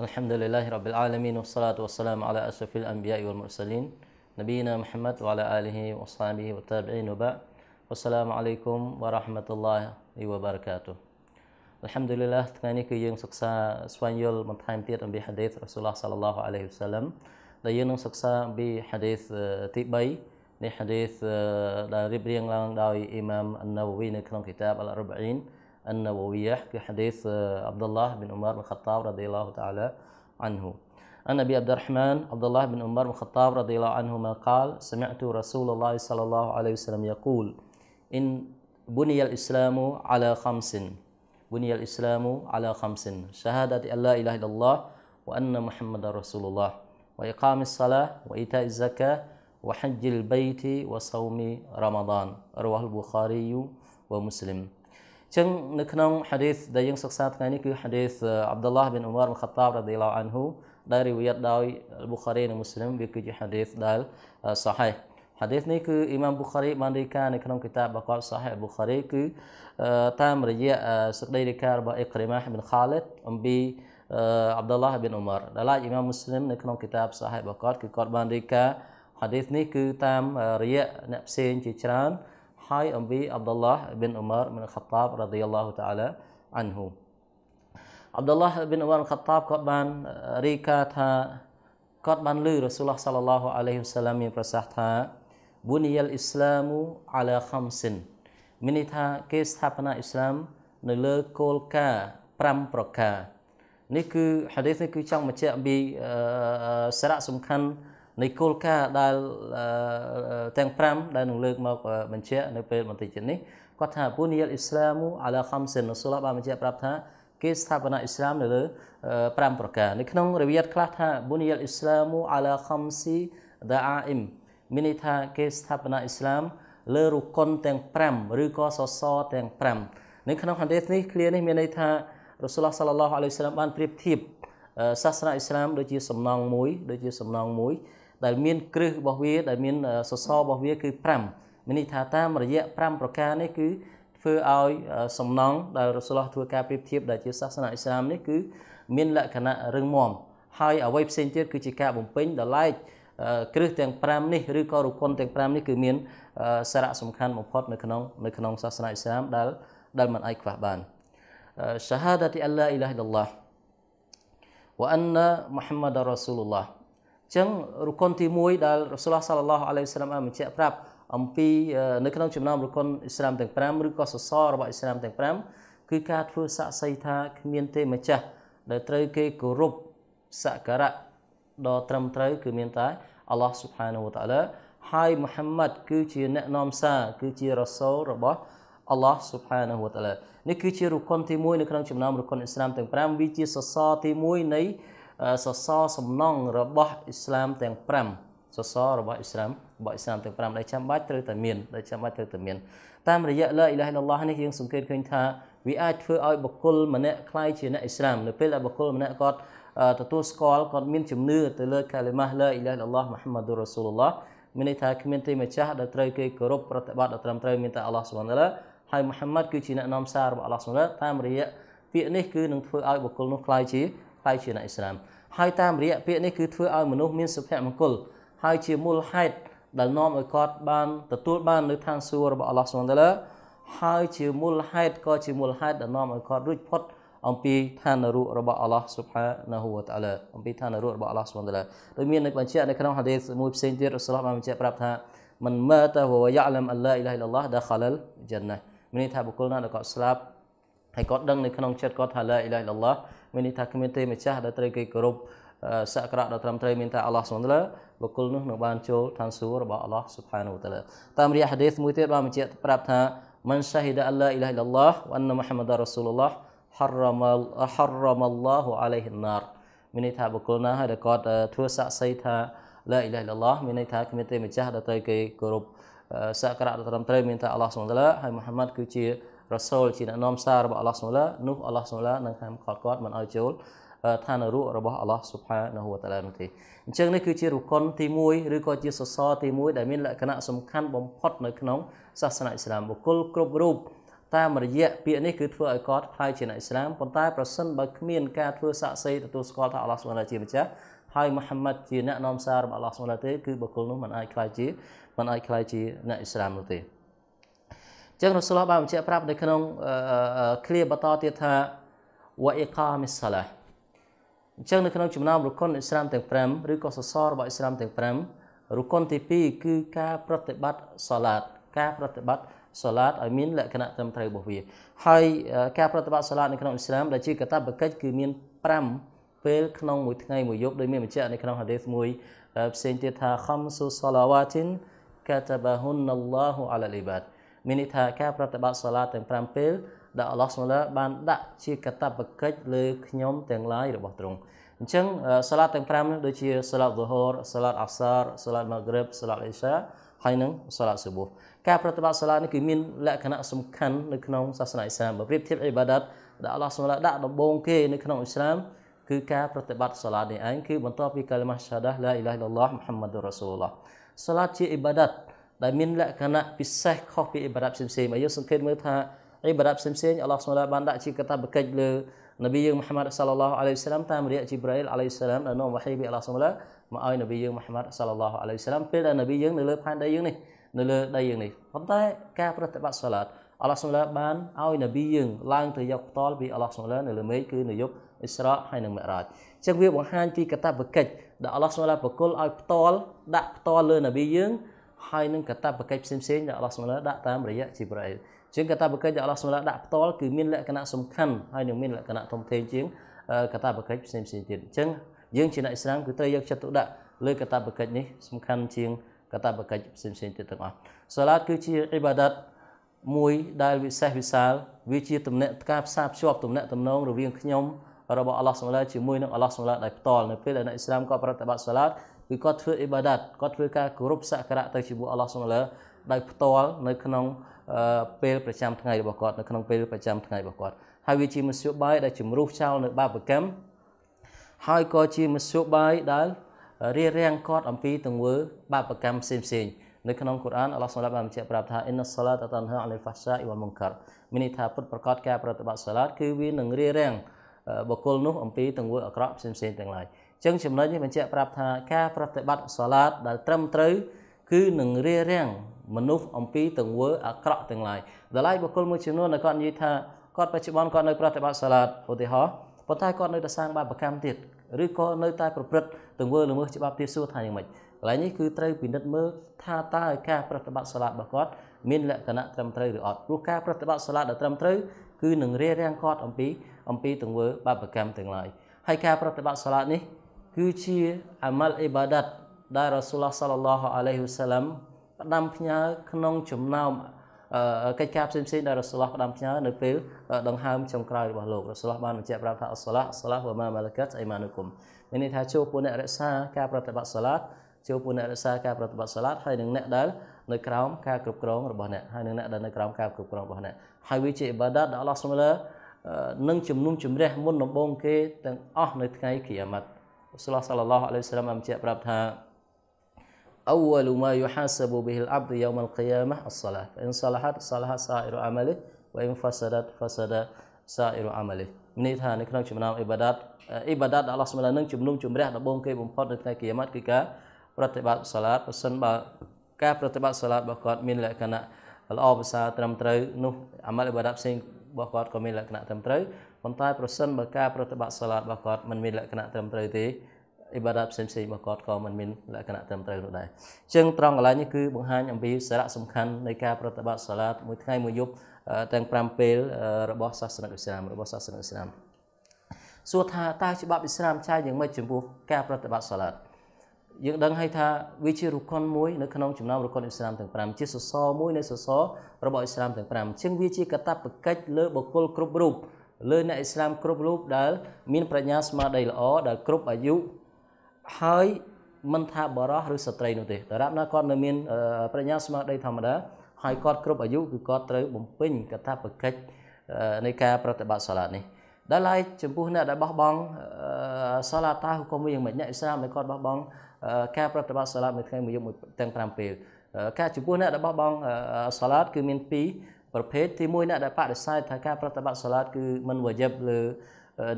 الحمد لله رب العالمين والصلاة والسلام على أشرف الأنبياء والمرسلين نبينا محمد وعلى آله وصحبه والتابعين وبعد والسلام عليكم ورحمة الله وبركاته الحمد لله ថ្ងៃនេះគឺយើងសិក្សាស្វែងយល់បន្ថែមទៀតអំពី hadith រ៉ាស៊ូលឡោះសាឡឡោះអាឡៃហ៊ីវសាឡាំដែលយើងនឹងសិក្សាអំពី hadith ទី3នៃ hadith ដែលរៀបរៀងឡើងដោយអ៊ីម៉ាមអានណាវវីនៅក្នុងគីតាបអលរ៉ាបអ៊ីន النووية كحديث عبد الله بن عمر بن الخطاب رضي الله تعالى عنه. أن أبي عبد الرحمن عبد الله بن عمر بن الخطاب رضي الله عنهما قال سمعت رسول الله صلى الله عليه وسلم يقول إن بني الإسلام على خمس بني الإسلام على خمس شهادة أن لا إله إلا الله وأن محمد رسول الله وإقام الصلاة وإيتاء الزكاة وحج البيت وصوم رمضان. رواه البخاري ومسلم. ចឹងនៅក្នុង hadith ដែលយើងសិក្សាថ្ងៃនេះគឺ hadith Abdullah bin Umar bin Khattab radhiyallahu anhu ដែលរិវយាតដោយ Bukhari និង Muslim វាគឺជា hadith ដែល sahih hadith នេះគឺអ៊ីម៉ាម Bukhari បានរាយការណ៍នៅក្នុងគីតាបបកត sahih Bukhari គឺតាមរយៈសេចក្តីរាយការណ៍របស់ Ikrimah bin Khalid អំពី Abdullah bin Umar ដែលឡាយអ៊ីម៉ាម Muslim នៅក្នុងគីតាប sahih បកតគឺគាត់បានរាយការណ៍ hadith នេះគឺតាមរយៈអ្នកផ្សេងជាច្រើន ហើយអំពីអាប់ឌុលឡាប៊ីនអ៊ុមារប៊ីនខាតាបរ៉ាឌីយ៉ាឡោះតាអាឡាអានហ៊ូអាប់ឌុលឡាប៊ីនអ៊ុមារខាតាបគាត់បានរីកាថាគាត់បានលើរ៉ាស៊ូលឡោះសាឡឡោះអាឡៃហ៊ីវសាឡាមមានប្រសាសន៍ថាបុនីយលអ៊ីស្លាមអាឡាខំសិនមានន័យថាគេស្ថាបនាអ៊ីស្លាមនៅលើគោលការណ៍5ប្រការនេះគឺហាឌីសនេះគឺចង់បញ្ជាក់អំពីសារៈសំខាន់ នៃគោលការណ៍ដែលទាំង5ដែលនឹងលើកមកបញ្ជាក់នៅពេលបន្តិចនេះគាត់ថាពុនីយអ៊ីស្លាមអាឡាខំសិនរសូលបានបញ្ជាក់ប្រាប់ថាគេស្ថាបនាអ៊ីស្លាមនៅលើ5ប្រការនៅក្នុងរវិយខ្លះថាបុនីយអ៊ីស្លាមអាឡាខំស៊ីដាអាអ៊ីមមានន័យថាគេស្ថាបនាអ៊ីស្លាមលើរុកុនទាំង5ឬក៏សសរទាំង5នៅក្នុងហាឌីសនេះឃ្លានេះមានន័យថារសូលសាឡឡោះអាឡៃសាឡាមបានប្រៀបធៀបសាសនាអ៊ីស្លាមដូចជាសំណង់មួយដូចជាសំណង់មួយ ដែលមានគ្រឹះរបស់វាដែលមានសសររបស់វាគឺ5មានន័យថាតាមរយៈ5ប្រការនេះគឺធ្វើឲ្យសំណងដែលរសូលឡោះធ្វើការប្រៀបធៀបដែលជាសាសនាអ៊ីស្លាមនេះគឺមានលក្ខណៈរឹងមាំហើយអ្វីផ្សេងទៀតគឺជាការបំពេញដល់ឡែកគ្រឹះទាំង5នេះឬក៏រុគុនទាំង5នេះគឺមានសារៈសំខាន់បំផុតនៅក្នុងនៅក្នុងសាសនាអ៊ីស្លាមដែលដែលមិនអាចខ្វះបាន syahadati alla ilaha illallah wa anna muhammadar rasulullah អញ្ចឹងរុគុនទី1ដែលរ៉ាសូលសាឡឡោះអាឡៃសាឡាមបានបញ្ជាក់ប្រាប់អំពីនៅក្នុងចំណោមរុគុនអ៊ីស្លាមទាំង5ឬក៏សសររបស់អ៊ីស្លាមទាំង5គឺការធ្វើសាក់សីថាគ្មានទេម្ចាស់ដែលត្រូវគេគោរពសក្ការៈដ៏ត្រឹមត្រូវគឺមានតែអល់ឡោះស៊ុបហានូវតាឡាហើយមូហាន់ម៉ាត់គឺជាអ្នកនាំសារគឺជារ៉ាសូលរបស់អល់ឡោះស៊ុបហានូវតាឡានេះគឺជារុគុនទី1នៅក្នុងចំណោមរុគុនអ៊ីស្លាមទាំង5វាជាសសរទី1នៃ សសរសំណង់របស់អ៊ីស្លាមទាំង5សសររបស់អ៊ីស្លាមរបស់អ៊ីស្លាមទាំង5ដែលចាំបាច់ត្រូវតែមានដែលចាំបាច់ត្រូវតែមានតាមរយៈឡាអ៊ីឡាហិលឡោះនេះយើងសង្កេតឃើញថាវាអាចធ្វើឲ្យបុគ្គលម្នាក់คล้ายជាអ្នកអ៊ីស្លាមនៅពេលដែលបុគ្គលម្នាក់គាត់ទទួលស្គាល់គាត់មានជំនឿទៅលើកាលីម៉ាស់ឡាអ៊ីឡាហិលឡោះមូហាម៉ាឌុរ៉ាស៊ូលឡោះមានន័យថាគ្មានទេម្ចាស់ដែលត្រូវគេគោរពប្រតិបត្តិដល់ត្រឹមត្រូវមានតែអល់ឡោះស៊ុបហានតាឡាហើយមូហាម៉ាត់គឺជាអ្នកនាំសាររបស់អល់ឡោះស៊ុបហានតាឡាតាមរយៈពាក្យនេះគឺនឹងធ្វើឲ្យបុគ្គលនោះคล้ายជា ហើយជាអ្នកអ៊ីស្លាមហើយតាមរយៈពាក្យនេះគឺធ្វើឲ្យមនុស្សមានសុភមង្គលហើយជាមូលហេតុដែលនាំឲ្យគាត់បានទទួលបាននៅឋានសួគ៌របស់អល់ឡោះសុបហានតាឡាហើយជាមូលហេតុក៏ជាមូលហេតុដែលនាំឲ្យគាត់រួចផុតអំពីឋាននរករបស់អល់ឡោះសុបហានហូវតាឡាអំពីឋាននរករបស់អល់ឡោះសុបហានតាឡាដោយមាននៅបញ្ជាក់នៅក្នុងហាឌីសមួយផ្សេងទៀតរបស់ឡោះបានបញ្ជាក់ប្រាប់ថាមិនមើតហូវយ៉ាឡាមអល់ឡាអ៊ីឡាហ៊ីឡឡោះដាខាលលជិនណាមានន័យថាបុគ្គលណាដែលគាត់ស្លាប់ហើយគាត់ដឹងនៅក្នុងចិត្តគាត់ថាឡាអ៊ីឡាហ៊ីឡឡោះ មានន័យថាគ្មានទេម្ចាស់ដែលត្រូវគេគោរពសក្ការៈដ៏ត្រឹមត្រូវមានតែអល់ឡោះសុបហានតាឡាបុគ្គលនោះនឹងបានចូលឋានសួគ៌របស់អល់ឡោះសុបហានតាឡាតាមរយៈហាឌីសមួយទៀតបានបញ្ជាក់ប្រាប់ថាមិនសាហ៊ីដអល់ឡាអ៊ីឡាហិលឡោះវ៉ាន់ណាមូហាម៉ាដរ៉ាស៊ូលឡោះ حرم حرم الله عليه النار មានន័យថាបុគ្គលណាហើយដែលគាត់ធ្វើសាក់សីថាឡាអ៊ីឡាហិលឡោះមានន័យថាគ្មានទេម្ចាស់ដែលត្រូវគេគោរពសក្ការៈដ៏ត្រឹមត្រូវមានតែអល់ឡោះសុបហានតាឡាហើយមូហាម៉ាត់គឺជា រ៉ាសូលជាអ្នកនាំសាររបស់អល់ឡោះសុបហានតាឡានោះអល់ឡោះសុបហានតាឡានឹងហាមឃាត់គាត់មិនឲ្យចូលឋានរូបរបស់អល់ឡោះស៊ុបហានហូវតាឡានោះទេអញ្ចឹងនេះគឺជារុកុនទី1ឬក៏ជាសសរទី1ដែលមានលក្ខណៈសំខាន់បំផុតនៅក្នុងសាសនាអ៊ីស្លាមបុគ្គលគ្រប់រូបតាមរយៈពាក្យនេះគឺធ្វើឲ្យគាត់ខ្លាយជាអ្នកអ៊ីស្លាមប៉ុន្តែប្រសិនបើគ្មានការធ្វើសាក់សីទទួលស្គាល់ថាអល់ឡោះសុបហានជាម្ចាស់ហើយមូហាម៉ាត់ជាអ្នកនាំសាររបស់អល់ឡោះសុបហានទេគឺបុគ្គលនោះមិនអាចខ្លាយជាមិនអាចខ្លាយជាអ្នកអ៊ីស្លាមនោះទេ ចឹងរ៉ូស៊ូលបានបញ្ជាក់ប្រាប់នៅក្នុងឃ្លាបន្តទៀតថាវ៉អ៊ីកាមិសឡាអញ្ចឹងនៅក្នុងចំណោមរុគុនអ៊ីស្លាមទាំង5ឬក៏សសររបស់អ៊ីស្លាមទាំង5រុគុនទី2គឺការប្រតិបត្តិសាឡាតការប្រតិបត្តិសាឡាតឲ្យមានលក្ខណៈត្រឹមត្រូវរបស់វាហើយការប្រតិបត្តិសាឡាតនៅក្នុងអ៊ីស្លាមដែលជាកតបកិច្ចគឺមាន5ពេលក្នុងមួយថ្ងៃមួយយប់ដោយមានបញ្ជាក់នៅក្នុងហាឌីសមួយផ្សេងទៀតថាខំស៊ូសាឡាវ៉ាទីនកាតាបាហ៊ុនអល់ឡោះអាឡាលីបាត មានន័យថាការប្រតិបត្តិសាឡាតទាំង5ពេលដែលអល់ឡោះស្មឡាបានដាក់ជាកតបកិច្ចលើខ្ញុំទាំងឡាយរបស់ទ្រង់អញ្ចឹងសាឡាតទាំង5នេះដូចជាសាឡាតហ្វូហរសាឡាតអាសារសាឡាតម៉ាហ្គ្រិបសាឡាតអ៊ីសាហើយនឹងសាឡាតស៊ូបូការប្រតិបត្តិសាឡាតនេះគឺមានលក្ខណៈសំខាន់នៅក្នុងសាសនាអ៊ីស្លាមបើប្រៀបធៀបអ៊ីបាដាតដែលអល់ឡោះស្មឡាដាក់ដំបូងគេនៅក្នុងអ៊ីស្លាមគឺការប្រតិបត្តិសាឡាតនេះឯងគឺបន្ទាប់ពីកាលម៉ាសាដាឡាអ៊ីឡាហ៍អ៊ីឡឡោះមូហាម៉ាត់រ៉ាស៊ូលឡោះសាឡាតជាអ៊ីបាដាត ដែលមានលក្ខណៈពិសេសខុសពីអ៊ីបាដាតផ្សេងៗហើយយើងសង្កេតមើលថាអ៊ីបាដាតផ្សេងៗអល់ឡោះស្មឡាបានដាក់ជាកតាបកិច្ចលើនប៊ីយើងមូហាម៉ាត់សាឡឡោះអាឡៃសាឡាមតាមរយៈជីប្រៃលអាឡៃសាឡាមដែលនាំវ៉ាហ៊ីពីអល់ឡោះស្មឡាមកឲ្យនប៊ីយើងមូហាម៉ាត់សាឡឡោះអាឡៃសាឡាមពេលដែលនប៊ីយើងនៅលើផែនដីយើងនេះនៅលើដីយើងនេះប៉ុន្តែការប្រតិបត្តិសាឡាតអល់ឡោះសម្លាបានឲ្យនប៊ីយើងឡើងទៅយកផ្ទាល់ពីអល់ឡោះសម្លានៅលើមេឃគឺនៅយប់អ៊ីស្រាហើយនិងមិរ៉ាជអញ្ចឹងវាបង្ហាញពីកតបកិច្ចដែលអល់ឡោះសម្លាប្រគល់ឲ្យផ្ទាល់ដាក់ផ្ទាល់លើនប៊ីយើង ហើយនឹងកតបកិច្ចផ្សេងផ្សេងដែលអល់ឡោះសម្លាដាក់តាមរយៈជីប្រៃលជាងកតបកិច្ចដែលអល់ឡោះសម្លាដាក់ផ្ទាល់គឺមានលក្ខណៈសំខាន់ហើយនឹងមានលក្ខណៈធំធេងជាងកតបកិច្ចផ្សេងផ្សេងទៀតអញ្ចឹងយើងជាអ្នកអ៊ីស្លាមគឺត្រូវយកចិត្តទុកដាក់លើកតបកិច្ចនេះសំខាន់ជាងកតបកិច្ចផ្សេងផ្សេងទៀតទាំងអស់សាឡាតគឺជាអ៊ីបាដាតមួយដែលវិសេសវិសាលវាជាទំនាក់ការផ្សារភ្ជាប់ទំនាក់ទំនងរវាងខ្ញុំរបស់អល់ឡោះសម្លាជាមួយនឹងអល់ឡោះសម្លាដោយផ្ទាល់នៅពេលដែលអ្នកអ៊ីស្លាមគាត់ប្រតិបត្តិសាឡាត គឺគាត់ធ្វើអ៊ីបាដាតគាត់ធ្វើការគោរពសក្ការៈទៅជាមួយអល់ឡោះសម្លាដោយផ្ទាល់នៅក្នុងពេលប្រចាំថ្ងៃរបស់គាត់នៅក្នុងពេលប្រចាំថ្ងៃរបស់គាត់ហើយវាជាមធ្យោបាយដែលជំរុះចោលនៅបាបកម្មហើយក៏ជាមធ្យោបាយដែលរៀបរៀងគាត់អំពីទង្វើបាបកម្មផ្សេងផ្សេងនៅក្នុងកូរ៉ានអល់ឡោះសម្រាប់បានបញ្ជាក់ប្រាប់ថាអ៊ីនសាឡាតតានហាអលីហ្វាសាអ៊ីវលមុនការមានន័យថាពុតប្រកាសការប្រតិបត្តិសាឡាតគឺវានឹងរៀបរៀងបុគ្គលនោះអំពីទង្វើអាក្រក់ផ្សេងផ្សេងទាំងឡាយអញ្ចឹងចំណុចនេះបញ្ជាក់ប្រាប់ថាការប្រតិបត្តិសាឡាតដែលត្រឹមត្រូវគឺនឹងរៀបរៀងមនុស្សអំពីទង្វើអាក្រក់ទាំងឡាយដល់ឡែកបុគ្គលមួយចំនួនដែលគាត់និយាយថាគាត់បច្ចុប្បន្នគាត់នៅប្រតិបត្តិសាឡាតឧទាហរណ៍ប៉ុន្តែគាត់នៅតែសាងបាបកម្មទៀតឬក៏នៅតែប្រព្រឹត្តទង្វើល្មើសច្បាប់ទៀតសួរថាយ៉ាងម៉េចកន្លែងនេះគឺត្រូវពិនិត្យមើលថាតើការប្រតិបត្តិសាឡាតរបស់គាត់មានលក្ខណៈត្រឹមត្រូវឬអត់ព្រោះការប្រតិបត្តិសាឡាតដែលត្រឹមត្រូវគឺនឹងរារាំងគាត់អំពីអំពីទង្វើបាបកម្មទាំងឡាយហើយការប្រតិបត្តិសាឡាតនេះ គឺជាអាម៉ាល់អ៊ីបាដាតដែលរ៉ាស៊ូលឡោះសាឡឡោះអាឡៃហ៊ូសាឡាំផ្ដាំផ្ញើក្នុងចំណោមកិច្ចការផ្សេងផ្សេងដែលរ៉ាស៊ូលឡោះផ្ដាំផ្ញើនៅពេលដង្ហើមចុងក្រោយរបស់លោករ៉ាស៊ូលឡោះបានបញ្ជាក់ប្រាប់ថាអស្សាឡាអស្សាឡាវ៉ាម៉ាម៉ាឡាកាតអៃម៉ានុគុំមានន័យថាចូលពួកអ្នករក្សាការប្រតិបត្តិសាឡាតចូលពួកអ្នករក្សាការប្រតិបត្តិសាឡាតហើយនឹងអ្នកដែលនៅក្រោមការគ្រប់គ្រងរបស់អ្នកហើយនឹងអ្នកដែលនៅក្រោមការគ្រប់គ្រងរបស់អ្នកហើយវាជាអ៊ីបាដាតដែលអល់ឡោះសុបឡានឹងជំនុំជម្រះមុនដំបូងគេទាំងអស់នៅថ្ងៃគីយ៉ាម៉ាត់ រ៉ាស៊ូលឡោះសាឡឡោះអាឡៃហ៊ីវសាឡាមបានបញ្ជាក់ប្រាប់ថា أول ما يحاسب به العبد يوم القيامة الصلاة فإن صلحت صلح سائر عمله وإن فسدت فسد سائر عمله នេះថានៅក្នុងចំណោមអ៊ីបាដាតអ៊ីបាដាតដែលអល់ឡោះសម្លានឹងជំនុំជម្រះដំបូងគេបំផុតនៅថ្ងៃគីយ៉ាម៉ាត់គឺការប្រតិបត្តិសាឡាតបើសិនបើការប្រតិបត្តិសាឡាតរបស់គាត់មានលក្ខណៈល្អប្រសើរត្រឹមត្រូវនោះអាម៉ាល់អ៊ីបាដាតផ្សេងរបស់គាត់ក៏មានលក្ខណៈត្រឹមត្រូវ ប៉ុន្តែប្រសិនបើការប្រតិបត្តិសាឡាតរបស់គាត់មិនមានលក្ខណៈត្រឹមត្រូវទេអ៊ីបាដាតផ្សេងផ្សេងរបស់គាត់ក៏មិនមានលក្ខណៈត្រឹមត្រូវនោះដែរអញ្ចឹងត្រង់កន្លែងនេះគឺបង្ហាញអំពីសារៈសំខាន់នៃការប្រតិបត្តិសាឡាតមួយថ្ងៃមួយយប់ទាំង5ពេលរបស់សាសនាអ៊ីស្លាមរបស់សាសនាអ៊ីស្លាមសួរថាតើច្បាប់អ៊ីស្លាមចែកយ៉ាងម៉េចចំពោះការប្រតិបត្តិសាឡាតយើងដឹងហើយថាវាជារុកុនមួយនៅក្នុងចំណោមរុកុនអ៊ីស្លាមទាំង5ជាសសរមួយនៃសសររបស់អ៊ីស្លាមទាំង5អញ្ចឹងវាជាកតបកិច្ចលើបុគ្គលគ្រប់រូប លើអ្នកអ៊ីស្លាមគ្រប់រូបដែល មានប្រាជ្ញាស្មារតីល្អដែលគ្រប់អាយុហើយមិនថាបរោះឬស្ត្រីនោះទេតារាប់ណាគាត់នៅមានប្រាជ្ញាស្មារតីធម្មតាហើយគាត់គ្រប់អាយុគឺគាត់ត្រូវបំពេញកថាបកិច្ចនៃការប្រតិបត្តិសាឡាតនេះដល់ហើយចំពោះអ្នកដែលបោះបង់សាឡាតតាហុគមយ៉ាងម៉េចអ្នកអ៊ីស្លាមដែលគាត់បោះបង់ការប្រតិបត្តិសាឡាតមួយថ្ងៃមួយយប់ទាំង5ពេលការចំពោះអ្នកដែលបោះបង់សាឡាតគឺមាន2 ប្រភេទទី1អ្នកដែលបដិសេធថាការប្រតិបត្តិសាឡាតគឺមិនវយិបលើ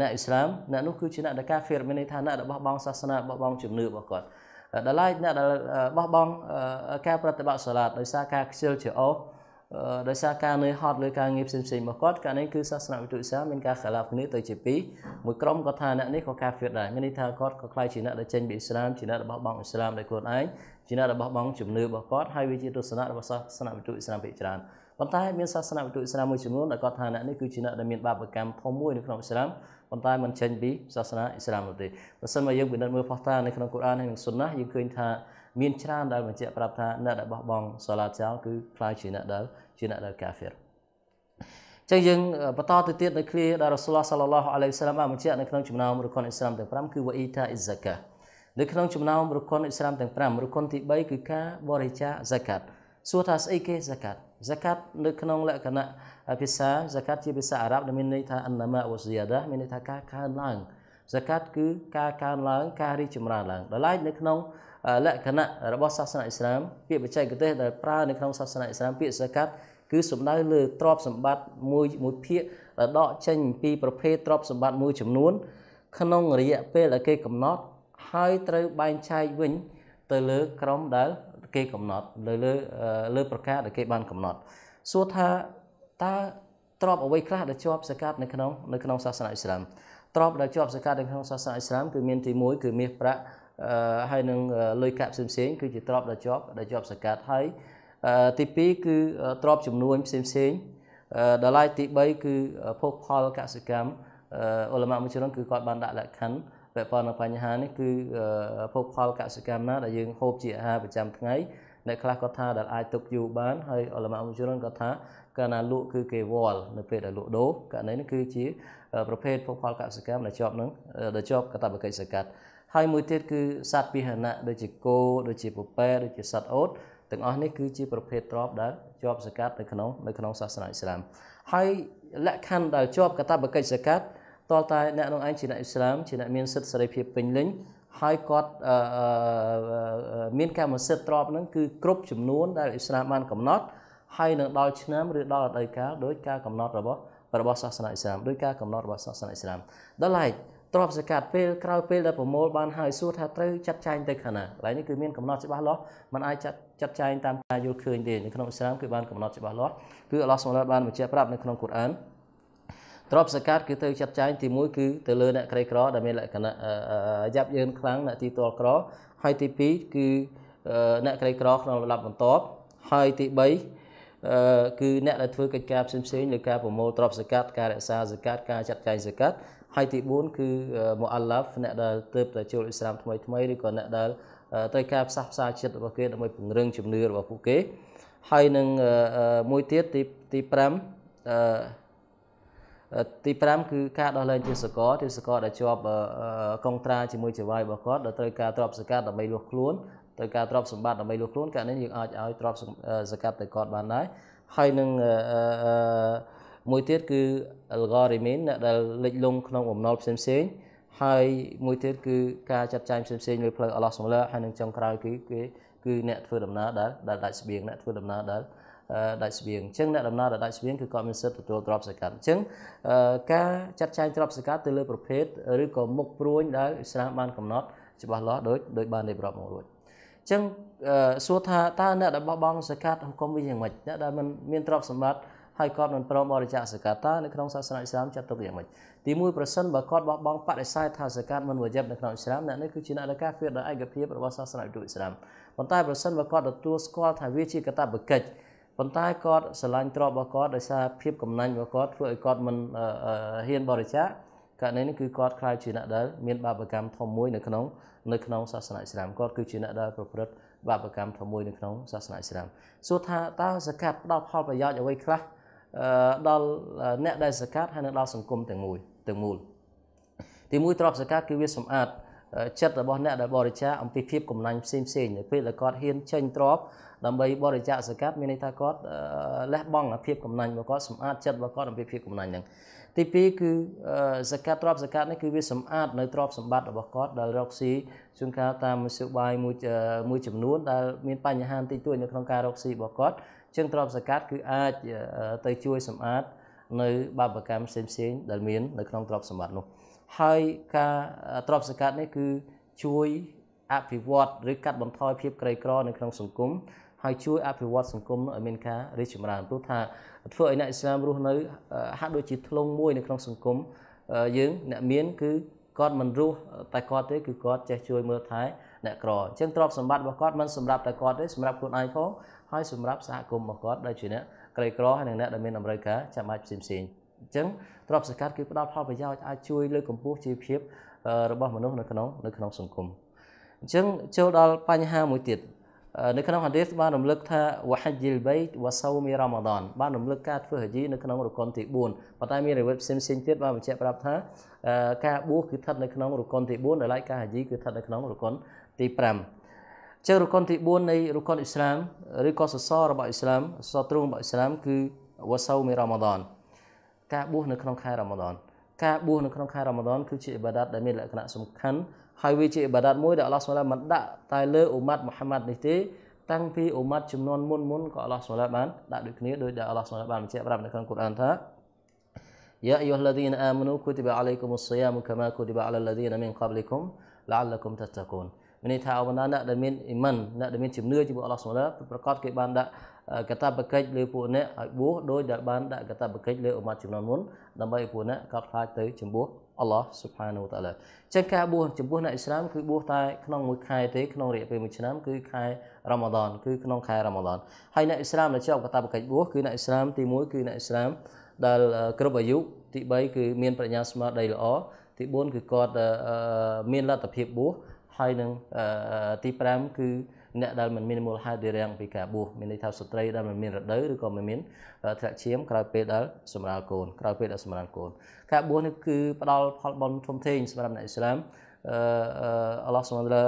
អ្នកអ៊ីស្លាមអ្នកនោះគឺជាអ្នកដែលការហ្វេរមានន័យថាអ្នករបស់បងសាសនារបស់បងជំនឿរបស់គាត់ដល់ឡែកអ្នកដែលបោះបង់ការប្រតិបត្តិសាឡាតដោយសារការខ្ជិលច្រអូសដោយសារការនឿយហត់លើការងារផ្សេងផ្សេងរបស់គាត់កាលនេះគឺសាសនាវិទូអ៊ីស្លាមមានការខលាបគ្នាទៅជាពីរមួយក្រុមក៏ថាអ្នកនេះក៏ការហ្វៀតដែរមានន័យថាគាត់ក៏ខ្លាយជាអ្នកដែលចេញពីអ៊ីស្លាមជាអ្នករបស់បងអ៊ីស្លាមដោយខ្លួនឯងជាអ្នករបស់បងជំនឿរបស់គាត់ហើយវាជាទស្សនៈរបស់សាសនាវិទូអ៊ីស្លាមភាគច្រើន ប៉ុន្តែមានសាសនាវិទូអ៊ីស្លាមមួយចំនួនដែលគាត់ថាអ្នកនេះគឺជាអ្នកដែលមានបាបកម្មធំមួយនៅក្នុងអ៊ីស្លាមប៉ុន្តែមិនចេញពីសាសនាអ៊ីស្លាមនោះទេបើសិនមកយើងពិនិត្យមើលផុសតានៅក្នុងកូរ៉ានហើយនិងស៊ុនណាយើងឃើញថាមានច្រើនដែលបញ្ជាក់ប្រាប់ថាអ្នកដែលបោះបង់សាឡាតចោលគឺខ្លាយជាអ្នកដែលជាអ្នកដែលកាហ្វេរចឹងយើងបន្តទៅទៀតនៅឃ្លាដែលរ៉ាស៊ូលឡោះសាឡឡោះអាឡៃសាឡាមបានបញ្ជាក់នៅក្នុងចំណោមរុកនអ៊ីស្លាមទាំង5គឺវ៉អ៊ីតាអ៊ីហ្សាកានៅក្នុងចំណោមរុកនអ៊ីស្លាមទាំង5រុកនទី3គឺការបរិច្ចាគ zakat សួរថាស្អីគេ zakat zakat នៅក្នុងលក្ខណៈភាសា zakat ជាភាសាអារ៉ាប់ដែលមានន័យថាអនមាវស៊ីយ៉ាដាមានន័យថាការកើនឡើង zakat គឺការកើនឡើងការរីកចម្រើនឡើងដល់ឡែកនៅក្នុងលក្ខណៈរបស់សាសនាអ៊ីស្លាមពាក្យបច្ចេកទេសដែលប្រើនៅក្នុងសាសនាអ៊ីស្លាមពាក្យ zakat គឺសំដៅលើទ្រព្យសម្បត្តិមួយមួយភាគដែលដកចេញពីប្រភេទទ្រព្យសម្បត្តិមួយចំនួន ក្នុងរយៈពេលដែលគេកំណត់ហើយត្រូវបែងចែកវិញទៅលើក្រុមដែល គេកំណត់លើលើលើប្រការដែលគេបានកំណត់សួរថាតើទ្របអ្វីខ្លះដែលជាប់សកាត់នៅក្នុងនៅក្នុងសាសនាអ៊ីស្លាមទ្របដែលជាប់សកាត់នៅក្នុងសាសនាអ៊ីស្លាមគឺមានទី1គឺមាសប្រាក់ហើយនឹងលុយកាក់ផ្សេងផ្សេងគឺជាទ្របដែលជាប់ដែលជាប់សកាត់ហើយទី2គឺទ្របចំនួនផ្សេងផ្សេងដល់ឡែកទី3គឺភោគផលកសិកម្មអ៊ុលម៉ាមួយចំនួនគឺគាត់បានដាក់លក្ខខណ្ឌ ពាក់ព័ន្ធនឹងបញ្ហានេះគឺភោគផលកសិកម្មណាដែលយើងហូបជាអាហារប្រចាំថ្ងៃអ្នកខ្លះគាត់ថាដែលអាចទុកយូរបានហើយអ៊ុលម៉ាមួយចំនួនគាត់ថាកាលណាលក់គឺគេវល់នៅពេលដែលលក់ដូរករណីនេះគឺជាប្រភេទភោគផលកសិកម្មដែលជាប់នឹងដែលជាប់កតបកិច្ចសកាត់ហើយមួយទៀតគឺសត្វពាហនៈដូចជាគោដូចជាពពែដូចជាសត្វអូតទាំងអស់នេះគឺជាប្រភេទទ្រព្យដែលជាប់សកាត់នៅក្នុងនៅក្នុងសាសនាអ៊ីស្លាមហើយលក្ខខណ្ឌដែលជាប់កតបកិច្ចសកាត់ តលតែអ្នកនោះឯងជាអ្នកអ៊ីស្លាមជាអ្នកមានសិទ្ធិសេរីភាពពេញលេញហើយគាត់មានកម្មសិទ្ធិទ្រព្យហ្នឹងគឺគ្រប់ចំនួនដែលអ៊ីស្លាមបានកំណត់ហើយនឹងដល់ឆ្នាំឬដល់រដូវកាលដោយការកំណត់របស់របស់សាសនាអ៊ីស្លាមដោយការកំណត់របស់សាសនាអ៊ីស្លាមដល់ឡែកទ្របសកាត់ពេលក្រោយពេលដែលប្រមូលបានហើយសួរថាត្រូវចាត់ចែងទៅខាងណាឡើយនេះគឺមានកំណត់ច្បាស់លាស់มันអាចចាត់ចាត់ចែងតាមការយល់ឃើញទេនៅក្នុងអ៊ីស្លាមគឺបានកំណត់ច្បាស់លាស់គឺអល់ឡោះសុបហានបានបញ្ជាក់ប្រាប់នៅក្នុងកូរ៉ាន ទ្របសកាត់គឺត្រូវចាត់ចែងទី1គឺទៅលើអ្នកក្រីក្រដែលមានលក្ខណៈយ៉ាប់យឺនខ្លាំងអ្នកទីតលក្រហើយទី2គឺអ្នកក្រីក្រក្នុងលំដាប់បន្ទាប់ហើយទី3គឺអ្នកដែលធ្វើកិច្ចការផ្សេងៗលើការប្រមូលទ្រព្យសកាត់ការរក្សាសកាត់ការចាត់ចែងសកាត់ហើយទី4គឺមូអាឡាហ្វអ្នកដែលទើបតែចូលអ៊ីស្លាមថ្មីថ្មីឬក៏អ្នកដែលត្រូវការផ្សះផ្សាចិត្តរបស់គេដើម្បីពង្រឹងជំនឿរបស់ពួកគេហើយនឹងមួយទៀតទីទី5អឺ ទី5គឺការដោះលែងជាសកលជាសកលដែលជាប់កងត្រាជាមួយចៅហ្វាយរបស់គាត់ដែលត្រូវការទ្រព្យសកាត់ដើម្បីលុះខ្លួនត្រូវការទ្រព្យសម្បត្តិដើម្បីលុះខ្លួនកាលនេះយើងអាចឲ្យទ្រព្យសកាត់ទៅគាត់បានដែរហើយនឹងអឺមួយទៀតគឺ algorithm អ្នកដែលលិចលង់ក្នុងបំណុលផ្សេងផ្សេងហើយមួយទៀតគឺការចាត់ចែងផ្សេងផ្សេងលើផ្លូវអល់ឡោះសម្លាហើយនឹងចុងក្រោយគឺគេគឺអ្នកធ្វើដំណើរដែលដែលដាច់ស្បៀងអ្នកធ្វើដំណើរដែល ដាច់ស្បៀងអញ្ចឹងអ្នកដំណើរដែលដាច់ស្បៀងគឺគាត់មានសិទ្ធិទទួលទ្រព្យសកាត់អញ្ចឹងការចាត់ចែងទ្រព្យសកាត់ទៅលើប្រភេទឬក៏មុខព្រួញដែលអ៊ីស្លាមបានកំណត់ច្បាស់លាស់ដោយដោយបានរៀបរាប់មករួចអញ្ចឹងសួរថាតើអ្នកដែលបោះបង់សកាត់ហុគមវាយ៉ាងម៉េចអ្នកដែលមិនមានទ្រព្យសម្បត្តិហើយគាត់មិនព្រមបរិច្ចាគសកាតានៅក្នុងសាសនាអ៊ីស្លាមចាត់ទុកយ៉ាងម៉េចទីមួយប្រសិនបើគាត់បោះបង់បដិសេធថាសកាតមិនវជាបនៅក្នុងអ៊ីស្លាមអ្នកនេះគឺជាអ្នកដែលការហ្វៀដោយឯកភាពរបស់សាសនាអ៊ីស្លាមប៉ុន្តែប្រសិនបើគាត់ទទួលស្គាល់ថាវាជាកតបកិច្ច ប៉ុន្តែគាត់ស្រឡាញ់ទ្រព្យរបស់គាត់ដោយសារភាពកំណាញ់របស់គាត់ធ្វើឲ្យគាត់មិនហ៊ានបរិច្ចាគករណីនេះគឺគាត់ខ្លាចជាអ្នកដែលមានបាបកម្មធំមួយនៅក្នុងនៅក្នុងសាសនាអ៊ីស្លាមគាត់គឺជាអ្នកដែលប្រព្រឹត្តបាបកម្មធំមួយនៅក្នុងសាសនាអ៊ីស្លាមសួរថាតើសកាត់ផ្ដល់ផលប្រយោជន៍អ្វីខ្លះដល់អ្នកដែលសកាត់ហើយនឹងដល់សង្គមទាំងមួយទាំងមូលទីមួយទ្រព្យសកាត់គឺវាសម្អាត ចិត្តរបស់អ្នកដែលបរិច្ចាគអំពីភាពកំណាញ់ផ្សេងផ្សេងនៅពេលដែលគាត់ហ៊ានចេញទ្រព្យដើម្បីបរិច្ចាគសកាត់មានន័យថាគាត់លះបង់ភាពកំណាញ់របស់គាត់សម្អាតចិត្តរបស់គាត់អំពីភាពកំណាញ់ហ្នឹងទី2គឺសកាត់ទ្រព្យសកាត់នេះគឺវាសម្អាតនៅទ្រព្យសម្បត្តិរបស់គាត់ដែលរកស៊ីជួនកាលតាមមធ្យោបាយមួយមួយចំនួនដែលមានបញ្ហាតិចតួចនៅក្នុងការរកស៊ីរបស់គាត់ចឹងទ្រព្យសកាត់គឺអាចទៅជួយសម្អាតនៅបាបកម្មផ្សេងៗដែលមាននៅក្នុងទ្រព្យសម្បត្តិនោះ ហើយការទ្រព្យសកាត់នេះគឺជួយអភិវឌ្ឍឬកាត់បន្ថយភាពក្រីក្រនៅក្នុងសង្គមហើយជួយអភិវឌ្ឍសង្គមឲ្យមានការរីកចម្រើនព្រោះថាធ្វើឲ្យអ្នកអ៊ីស្លាមរស់នៅហាក់ដូចជាធ្លុងមួយនៅក្នុងសង្គមយើងអ្នកមានគឺគាត់មិនរស់តែគាត់ទេគឺគាត់ចេះជួយមើលថែអ្នកក្រអញ្ចឹងទ្រព្យសម្បត្តិរបស់គាត់មិនសម្រាប់តែគាត់ទេសម្រាប់ខ្លួនឯងផងហើយសម្រាប់សហគមន៍របស់គាត់ដែលជាអ្នកក្រីក្រហើយនិងអ្នកដែលមានតម្រូវការចាំបាច់ផ្សេងផ្សេង អញ្ចឹងទ្រព្យសកាត់គឺផ្ដល់ផលប្រយោជន៍អាចជួយលើកកម្ពស់ជីវភាពរបស់មនុស្សនៅក្នុងនៅក្នុងសង្គមអញ្ចឹងចូលដល់បញ្ហាមួយទៀតនៅក្នុងហាឌីសបានរំលឹកថាវ៉ាហជីលបៃតវ៉ាសៅមីរ៉ាម៉ាដនបានរំលឹកការធ្វើហាជីនៅក្នុងរកុនទី4ប៉ុន្តែមានរិវិតផ្សេងផ្សេងទៀតបានបញ្ជាក់ប្រាប់ថាការបួសគឺស្ថិតនៅក្នុងរកុនទី4ដែលឡែកការហាជីគឺស្ថិតនៅក្នុងរកុនទី5ចឹងរកុនទី4នៃរកុនអ៊ីស្លាមឬក៏សសររបស់អ៊ីស្លាមសសរទ្រូងរបស់អ៊ីស្លាមគឺវ៉ាសៅមីរ៉ាម៉ាដន ការបួសនៅក្នុងខែរ៉ាម៉ាដនការបួសនៅក្នុងខែរ៉ាម៉ាដនគឺជាអ៊ីបាដាតដែលមានលក្ខណៈសំខាន់ហើយវាជាអ៊ីបាដាតមួយដែលអល់ឡោះសុលាមិនដាក់តែលើអ៊ុម៉ាត់មូហាម៉ាត់នេះទេតាំងពីអ៊ុម៉ាត់ចំនួនមុនមុនក៏អល់ឡោះសុលាបានដាក់ដូចគ្នាដោយដែលអល់ឡោះសុលាបានបញ្ជាក់ប្រាប់នៅក្នុងកូរ៉ានថាយ៉ាអ៊ីយុហឡឌីនអាម៉ានូគុទីបអាឡៃគុមុសយ៉ាមកាម៉ាគុទីបអាឡាឡឌីនមីនកាបលីគុមឡាអលគុមតតកូន មានន័យថាអវណ្ណាអ្នកដែលមានអ៊ីម៉ានអ្នកដែលមានជំនឿជាមួយអល់ឡោះសុលាប្រកាសគេបានដាក់កតាបកិច្ចលើពួកអ្នកឲ្យបួសដោយដែលបានដាក់កតាបកិច្ចលើអ៊ុម៉ាត់ចំនួនមុនដើម្បីឲ្យពួកអ្នកកោតខ្លាចទៅចំពោះអល់ឡោះស៊ុបហានូតាឡាចឹងការបួសចំពោះអ្នកអ៊ីស្លាមគឺបួសតែក្នុងមួយខែទេក្នុងរយៈពេលមួយឆ្នាំគឺខែរ៉ាម៉ាដនគឺក្នុងខែរ៉ាម៉ាដនហើយអ្នកអ៊ីស្លាមដែលជាប់កតាបកិច្ចបួសគឺអ្នកអ៊ីស្លាមទី1គឺអ្នកអ៊ីស្លាមដែលគ្រប់អាយុទី3គឺមានប្រាជ្ញាស្មារតីល្អទី4គឺគាត់មានលទ្ធភាពបួស ហើយនឹងទី5គឺអ្នកដែលមិនមានមូលហេតុរារាំងពីការបួសមានន័យថាស្ត្រីដែលមិនមានរដូវឬក៏មិនមានធ្លាក់ឈាមក្រោយពេលដែលសម្រាលកូនក្រោយពេលដែលសម្រាលកូនការបួសនេះគឺផ្ដល់ផលបុណ្យធំធេងសម្រាប់អ្នកអ៊ីស្លាមអឺអល់ឡោះសុបហានតាឡា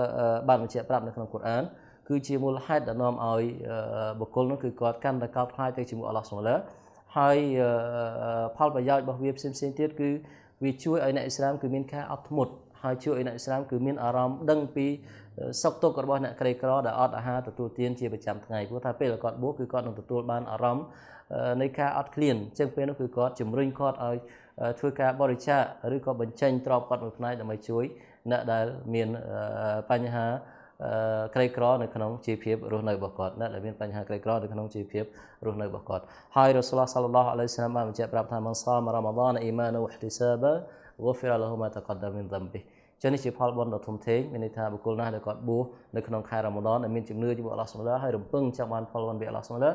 បានបញ្ជាក់ប្រាប់នៅក្នុងកូរ៉ានគឺជាមូលហេតុដែលនាំឲ្យបុគ្គលនោះគឺគាត់កាន់តែកោតខ្លាចទៅជាមួយអល់ឡោះសុបហានតាឡាហើយផលប្រយោជន៍របស់វាផ្សេងផ្សេងទៀតគឺវាជួយឲ្យអ្នកអ៊ីស្លាមគឺមានការអត់ធ្មត់ ហើយជួយឲ្យអ្នកអ៊ីស្លាមគឺមានអារម្មណ៍ដឹងពីសុខទុក្ខរបស់អ្នកក្រីក្រដែលអត់អាហារទទួលទានជាប្រចាំថ្ងៃព្រោះថាពេលគាត់បួសគឺគាត់នឹងទទួលបានអារម្មណ៍នៃការអត់ឃ្លានអញ្ចឹងពេលនោះគឺគាត់ជំរុញគាត់ឲ្យធ្វើការបរិច្ចាគឬក៏បញ្ចេញទ្រព្យគាត់មួយផ្នែកដើម្បីជួយអ្នកដែលមានបញ្ហាក្រីក្រនៅក្នុងជីវភាពរស់នៅរបស់គាត់អ្នកដែលមានបញ្ហាក្រីក្រនៅក្នុងជីវភាពរស់នៅរបស់គាត់ហើយរ៉ូស៊ូលឡោះសាឡឡោះអាឡៃសាឡាមបានបញ្ជាក់ប្រាប់ថាមិនសមរ៉ាម៉ាដានអ៊ីម៉ានវ៉ហ៊ទីសាបា غفر له ما تقدم من ذنبه ចឹងនេះជាផលបុណ្យដ៏ធំធេងមានន័យថាបុគ្គលណាដែលគាត់បួសនៅក្នុងខែរ៉ាម៉ាដនដែលមានជំនឿជាមួយអល់ឡោះសុលាហើយរំពឹងចង់បានផលបុណ្យពីអល់ឡោះសុលា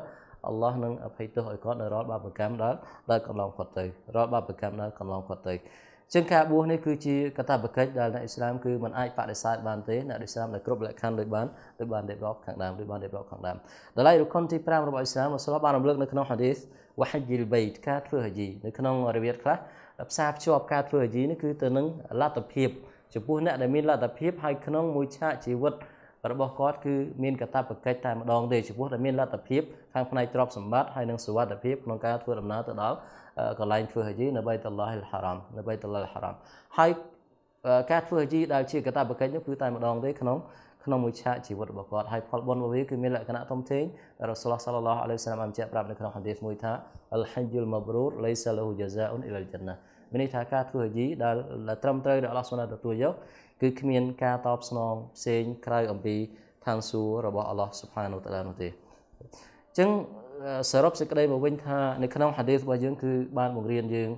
អល់ឡោះនឹងអភ័យទោសឲ្យគាត់នៅរាល់បាបកម្មដែលដែលកន្លងផុតទៅរាល់បាបកម្មដែលកន្លងផុតទៅចឹងការបួសនេះគឺជាកតាបកិច្ចដែលអ្នកអ៊ីស្លាមគឺมันអាចបដិសេធបានទេអ្នកអ៊ីស្លាមដែលគ្រប់លក្ខខណ្ឌដូចបានដូចបានរៀបរាប់ខាងដើមដូចបានរៀបរាប់ខាងដើមដល់ហើយរុកុនទី5របស់អ៊ីស្លាមរសូលបានរំលឹកនៅក្នុងហាឌីសវ៉ាហជីលបៃតការធ្វើហាជីនៅក្នុងរិវាតខ្លះ ផ្សារភ្ជាប់ការធ្វើហាជីនេះគឺទៅនឹងលទ្ធភាពចំពោះអ្នកដែលមានលទ្ធភាពហើយក្នុងមួយឆាកជីវិតរបស់គាត់គឺមានកតាបកិច្ចតែម្ដងទេចំពោះដែលមានលទ្ធភាពខាងផ្នែកទ្រព្យសម្បត្តិហើយនិងសុវត្ថិភាពក្នុងការធ្វើដំណើរទៅដល់កន្លែងធ្វើហាជីនៅបៃតុលឡោះហារ៉ាមនៅបៃតុលឡោះហារ៉ាមហើយការធ្វើហាជីដែលជាកតាបកិច្ចនោះគឺតែម្ដងទេក្នុង ក្នុងមួយឆាកជីវិតរបស់គាត់ហើយផលបុណ្យរបស់វាគឺមានលក្ខណៈធំធេងរ៉ាស៊ូលឡោះសាឡឡោះអាឡៃសាឡាមបានបញ្ជាក់ប្រាប់នៅក្នុងហាឌីសមួយថាអលហัจញុលម៉ាប់រូរឡៃសាឡូជាហ្សាអ៊ុនអ៊ីលជណាមានន័យថាការធ្វើហាជីដែលត្រឹមត្រូវដែលអល់ឡោះសុបហានទទួលយកគឺគ្មានការតបស្នងផ្សេងក្រៅអំពីឋានសួគ៌របស់អល់ឡោះសុបហានតាឡានោះទេអញ្ចឹងសរុបសេចក្តីមកវិញថានៅក្នុងហាឌីសរបស់យើងគឺបានបង្រៀនយើង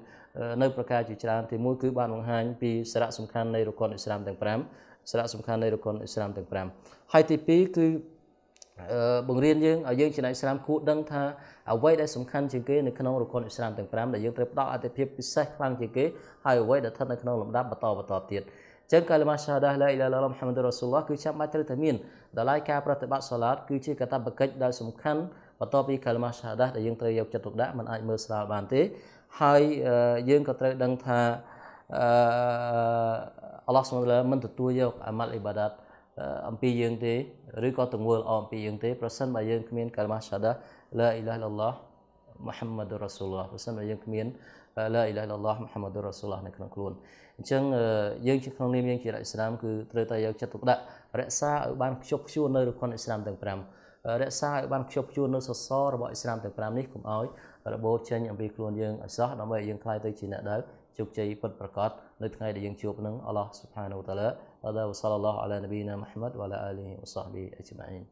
នៅប្រការជាច្រើនទីមួយគឺបានបង្ហាញពីសារៈសំខាន់នៃរកុនអ៊ីស្លាមទាំង5 សារៈសំខាន់នៃរកុនអ៊ីស្លាមទាំង5ហើយទី2គឺបង្រៀនយើងឲ្យយើងជាអ្នកអ៊ីស្លាមគួរដឹងថាអ្វីដែលសំខាន់ជាងគេនៅក្នុងរកុនអ៊ីស្លាមទាំង5ដែលយើងត្រូវផ្ដល់អត្ថភាពពិសេសខ្លាំងជាងគេហើយអ្វីដែលស្ថិតនៅក្នុងលំដាប់បន្តបន្តទៀតចឹងកាលម៉ាសាដាឡាអ៊ីឡាឡោមហាម៉ាឌុរ៉ាស៊ូលឡោះគឺចាំបាច់ត្រូវតែមានដល់ហើយការប្រតិបត្តិសាឡាតគឺជាកាតព្វកិច្ចដែលសំខាន់បន្ទាប់ពីកាលម៉ាសាដាដែលយើងត្រូវយកចិត្តទុកដាក់មិនអាចមើលស្រាលបានទេហើយយើងក៏ត្រូវដឹងថាអ អល់ឡោះសុបហានតាឡាមិនទទួលយកអាម៉ាល់អ៊ីបាដាតអំពីយើងទេឬក៏ទង្វើល្អអំពីយើងទេប្រសិនបើយើងគ្មានកាលម៉ាសាដាឡាអ៊ីឡាហ៍អ៊ីឡឡោះមូហាម៉ាឌុររ៉ាស៊ូលឡោះប្រសិនបើយើងគ្មានឡាអ៊ីឡាហ៍អ៊ីឡឡោះមូហាម៉ាឌុររ៉ាស៊ូលឡោះនៅក្នុងខ្លួនអញ្ចឹងយើងជាក្នុងនាមយើងជារដ្ឋអ៊ីស្លាមគឺត្រូវតែយកចិត្តទុកដាក់រក្សាឲ្យបានខ្ជាប់ខ្ជួននៅរគនអ៊ីស្លាមទាំង5រក្សាឲ្យបានខ្ជាប់ខ្ជួននៅសសររបស់អ៊ីស្លាមទាំង5នេះកុំឲ្យរបូរចេញអំពីខ្លួនយើងឲ្យសោះដើម្បីឲ្យយើងខ្លាយទៅជាអ្នកដែល ជោគជ័យពិតប្រាកដនៅថ្ងៃដែលយើងជួបនឹងអល់ឡោះស៊ុបហានូវតាឡា هذا وصلى الله على نبينا محمد وعلى آله وصحبه أجمعين